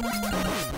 Let's go.